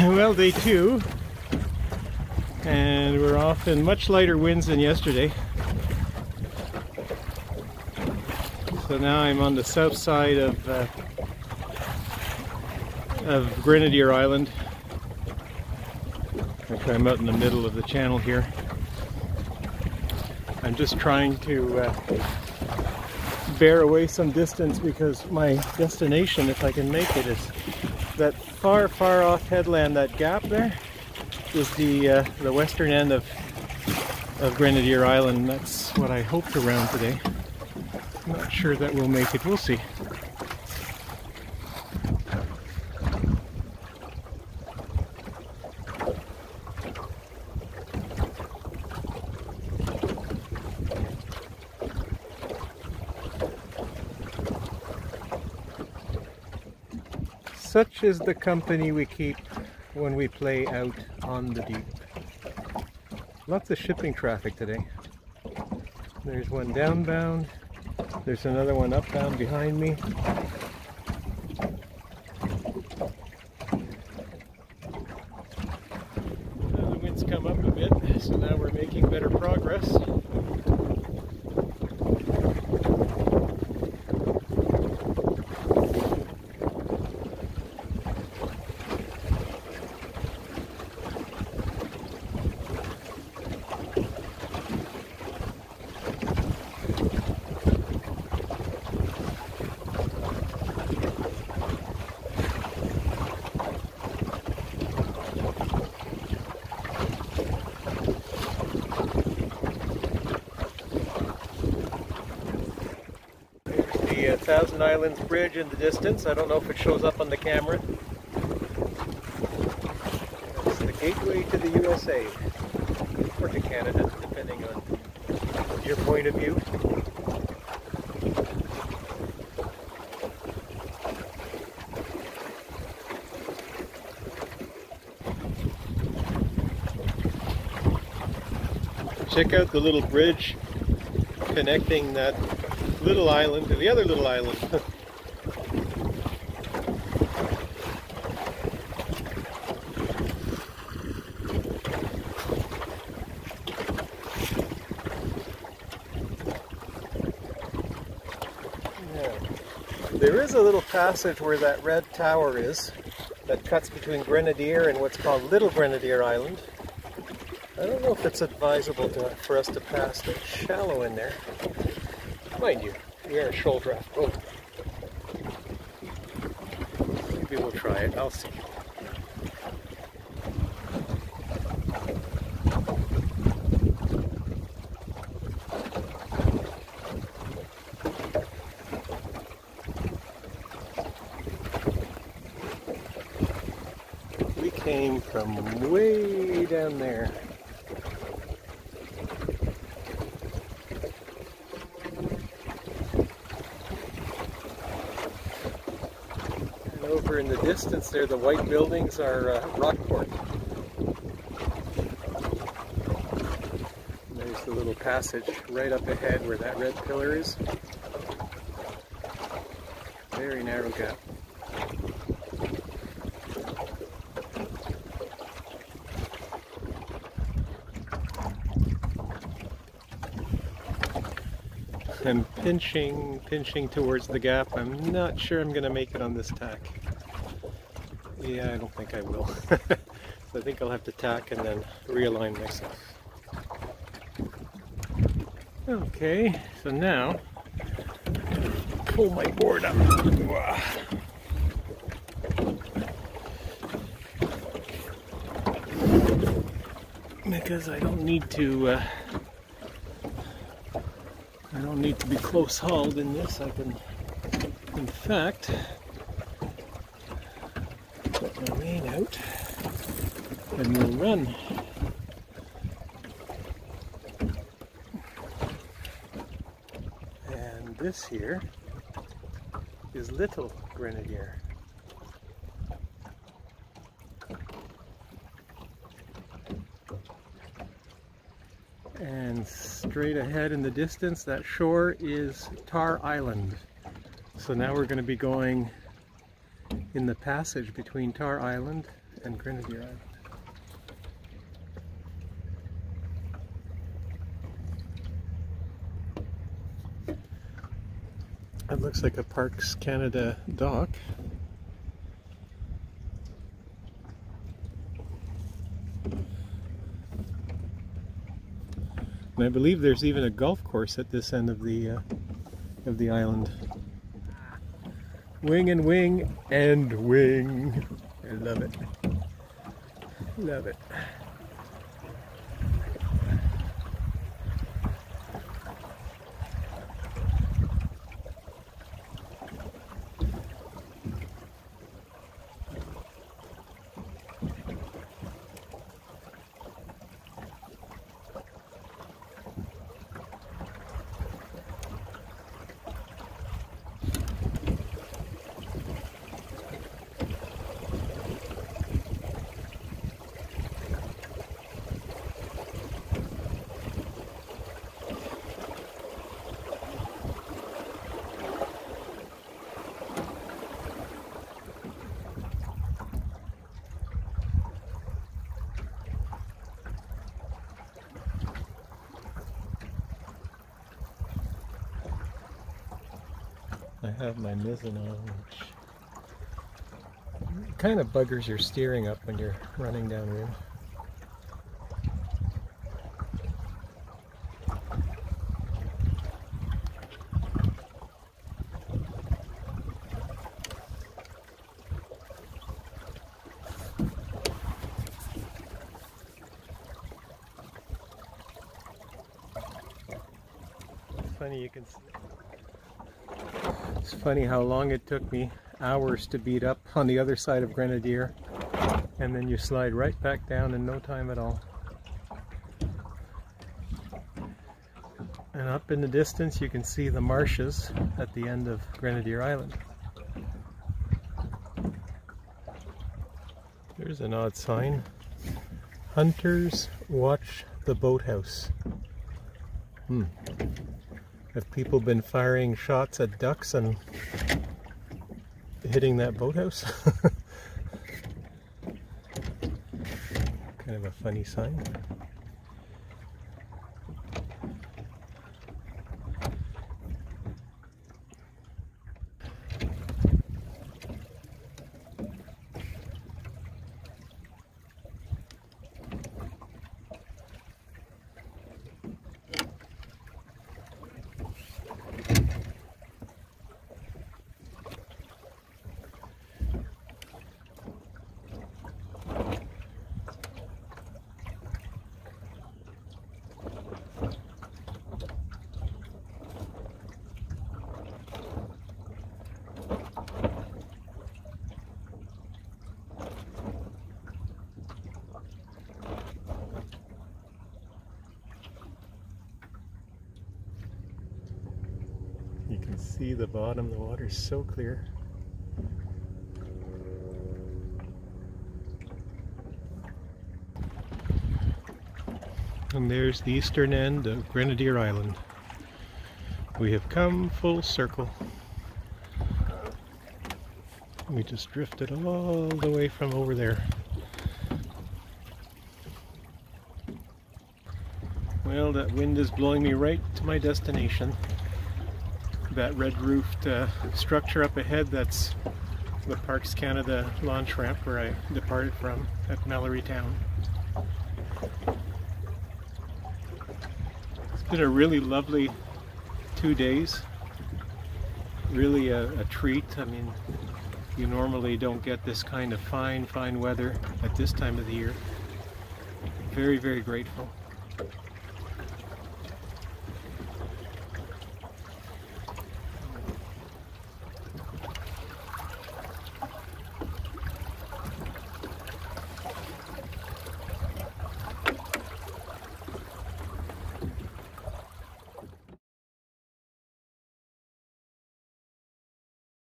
well, day two, and we're off in much lighter winds than yesterday. So now I'm on the south side of uh, of Grenadier Island. Okay, I'm out in the middle of the channel here. I'm just trying to uh, bear away some distance because my destination, if I can make it, is that far, far off headland, that gap there, is the uh, the western end of of Grenadier Island. That's what I hope to round today. I'm not sure that we'll make it. We'll see. Such is the company we keep when we play out on the deep. Lots of shipping traffic today. There's one downbound. There's another one upbound behind me. Now the wind's come up a bit, so now we're making better progress. the uh, Thousand Islands Bridge in the distance. I don't know if it shows up on the camera. It's the gateway to the USA, or to Canada, depending on your point of view. Check out the little bridge connecting that little island to the other little island. yeah. There is a little passage where that red tower is that cuts between Grenadier and what's called Little Grenadier Island. I don't know if it's advisable to, for us to pass. It's shallow in there. Mind you, we are a shoal draft boat. Maybe we'll try it. I'll see. We came from way down there. And over in the distance there, the white buildings are uh, Rockport. There's the little passage right up ahead where that red pillar is. Very narrow gap. I'm pinching, pinching towards the gap. I'm not sure I'm going to make it on this tack. Yeah, I don't think I will. so I think I'll have to tack and then realign myself. Okay, so now pull my board up. Because I don't need to uh, I don't need to be close hauled in this. I can, in fact, put my main out and we'll run. And this here is Little Grenadier. And straight ahead in the distance, that shore is Tar Island. So now we're going to be going in the passage between Tar Island and Grenadier Island. It looks like a Parks Canada dock. And I believe there's even a golf course at this end of the uh, of the island. Wing and wing and wing. I love it. Love it. I have my mizzen on, which kind of buggers your steering up when you're running downwind. funny you can see it's funny how long it took me hours to beat up on the other side of Grenadier and then you slide right back down in no time at all. And up in the distance you can see the marshes at the end of Grenadier Island. There's an odd sign. Hunters watch the boathouse. Hmm. Have people been firing shots at ducks and hitting that boathouse? kind of a funny sign. See the bottom, the water's so clear. And there's the eastern end of Grenadier Island. We have come full circle. We just drifted all the way from over there. Well, that wind is blowing me right to my destination that red roofed uh, structure up ahead that's the Parks Canada launch ramp where I departed from at Mallorytown. It's been a really lovely two days. Really a, a treat. I mean, you normally don't get this kind of fine, fine weather at this time of the year. Very, very grateful.